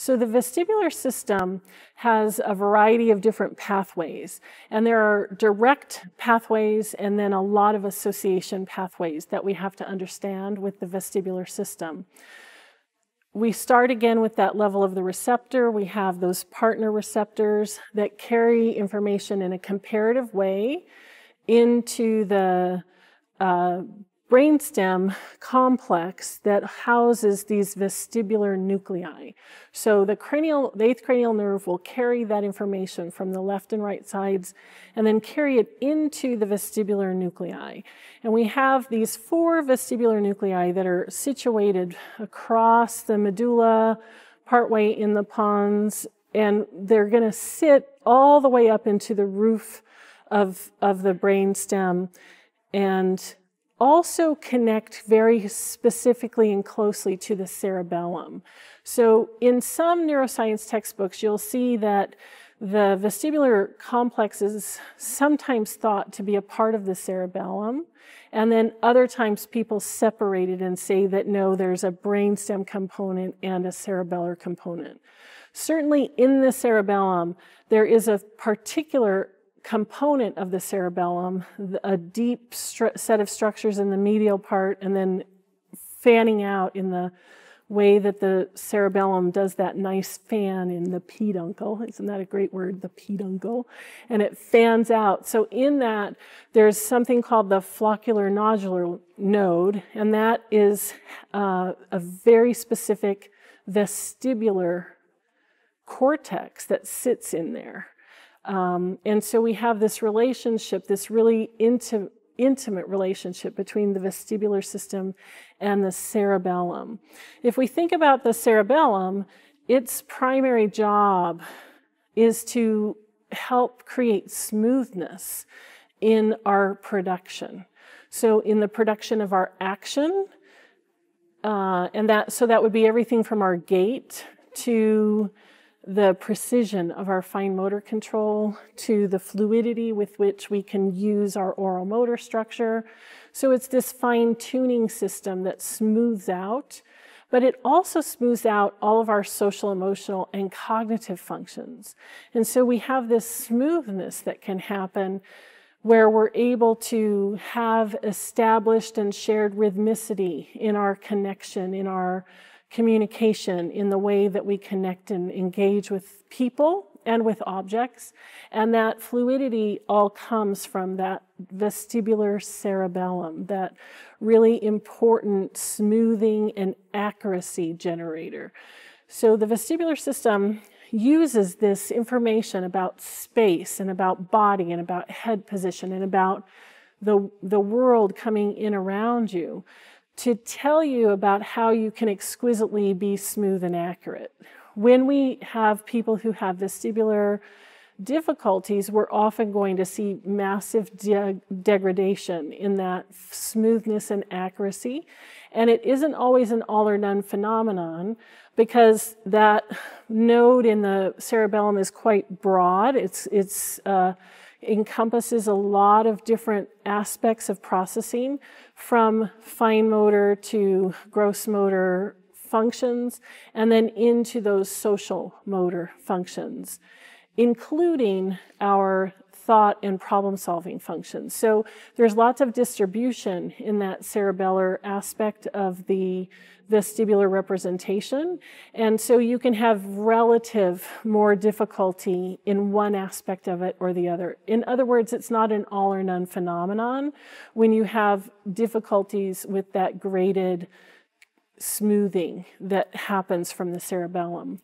So the vestibular system has a variety of different pathways, and there are direct pathways and then a lot of association pathways that we have to understand with the vestibular system. We start again with that level of the receptor. We have those partner receptors that carry information in a comparative way into the uh, brainstem complex that houses these vestibular nuclei. So the cranial, the eighth cranial nerve will carry that information from the left and right sides and then carry it into the vestibular nuclei. And we have these four vestibular nuclei that are situated across the medulla, partway in the pons, and they're going to sit all the way up into the roof of, of the brainstem and also connect very specifically and closely to the cerebellum. So in some neuroscience textbooks, you'll see that the vestibular complex is sometimes thought to be a part of the cerebellum. And then other times people separate it and say that no, there's a brainstem component and a cerebellar component. Certainly in the cerebellum, there is a particular component of the cerebellum, a deep set of structures in the medial part, and then fanning out in the way that the cerebellum does that nice fan in the peduncle. Isn't that a great word, the peduncle? And it fans out. So in that, there's something called the flocculonodular node, and that is uh, a very specific vestibular cortex that sits in there. Um, and so we have this relationship, this really inti intimate relationship between the vestibular system and the cerebellum. If we think about the cerebellum, its primary job is to help create smoothness in our production. So in the production of our action, uh, and that so that would be everything from our gait to the precision of our fine motor control to the fluidity with which we can use our oral motor structure. So it's this fine tuning system that smooths out, but it also smooths out all of our social, emotional, and cognitive functions. And so we have this smoothness that can happen where we're able to have established and shared rhythmicity in our connection, in our communication in the way that we connect and engage with people and with objects. And that fluidity all comes from that vestibular cerebellum, that really important smoothing and accuracy generator. So the vestibular system uses this information about space and about body and about head position and about the, the world coming in around you to tell you about how you can exquisitely be smooth and accurate. When we have people who have vestibular difficulties, we're often going to see massive de degradation in that smoothness and accuracy. And it isn't always an all or none phenomenon because that node in the cerebellum is quite broad. It's, it's, uh, encompasses a lot of different aspects of processing from fine motor to gross motor functions and then into those social motor functions, including our thought and problem solving functions. So there's lots of distribution in that cerebellar aspect of the vestibular representation. And so you can have relative more difficulty in one aspect of it or the other. In other words, it's not an all or none phenomenon when you have difficulties with that graded smoothing that happens from the cerebellum.